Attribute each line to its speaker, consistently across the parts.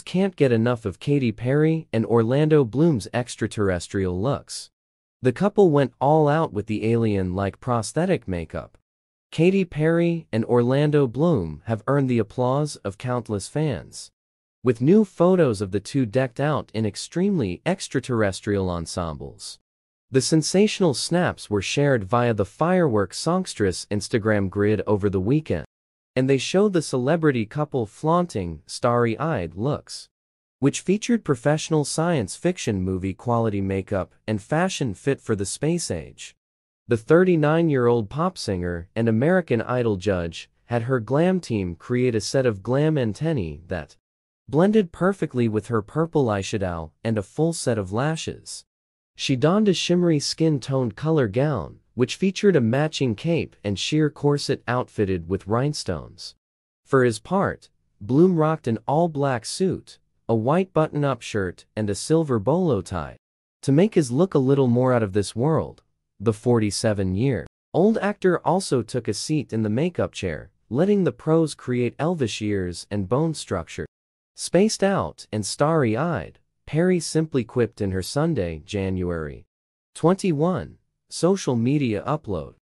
Speaker 1: can't get enough of Katy Perry and Orlando Bloom's extraterrestrial looks. The couple went all out with the alien-like prosthetic makeup. Katy Perry and Orlando Bloom have earned the applause of countless fans. With new photos of the two decked out in extremely extraterrestrial ensembles. The sensational snaps were shared via the fireworks songstress Instagram grid over the weekend and they show the celebrity couple flaunting, starry-eyed looks, which featured professional science fiction movie quality makeup and fashion fit for the space age. The 39-year-old pop singer and American Idol judge had her glam team create a set of glam antennae that blended perfectly with her purple eyeshadow and a full set of lashes. She donned a shimmery skin-toned color gown, which featured a matching cape and sheer corset outfitted with rhinestones. For his part, Bloom rocked an all-black suit, a white button-up shirt, and a silver bolo tie. To make his look a little more out of this world, the 47-year-old actor also took a seat in the makeup chair, letting the pros create elvish ears and bone structure. Spaced out and starry-eyed, Perry simply quipped in her Sunday, January 21, social media upload.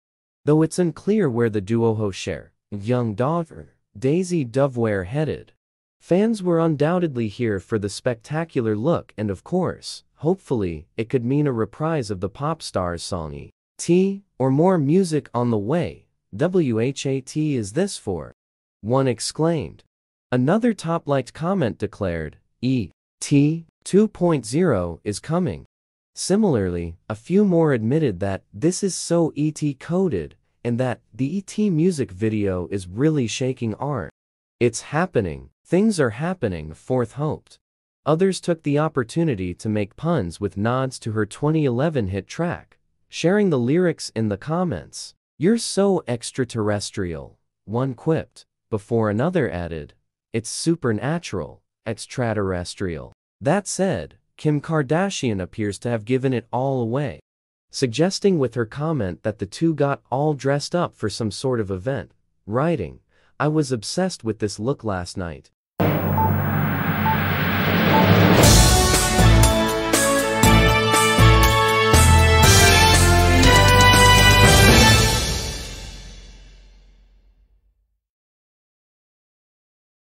Speaker 1: Though it's unclear where the duo share, young daughter, Daisy Dove were headed. Fans were undoubtedly here for the spectacular look and of course, hopefully, it could mean a reprise of the pop star's song T, or more music on the way. WHAT is this for? One exclaimed. Another top-liked comment declared, E. T 2.0 is coming. Similarly, a few more admitted that this is so ET coded and that the ET music video is really shaking art. It's happening, things are happening, Fourth hoped. Others took the opportunity to make puns with nods to her 2011 hit track, sharing the lyrics in the comments. You're so extraterrestrial, one quipped, before another added, it's supernatural, extraterrestrial. That said, Kim Kardashian appears to have given it all away, suggesting with her comment that the two got all dressed up for some sort of event, writing, I was obsessed with this look last night,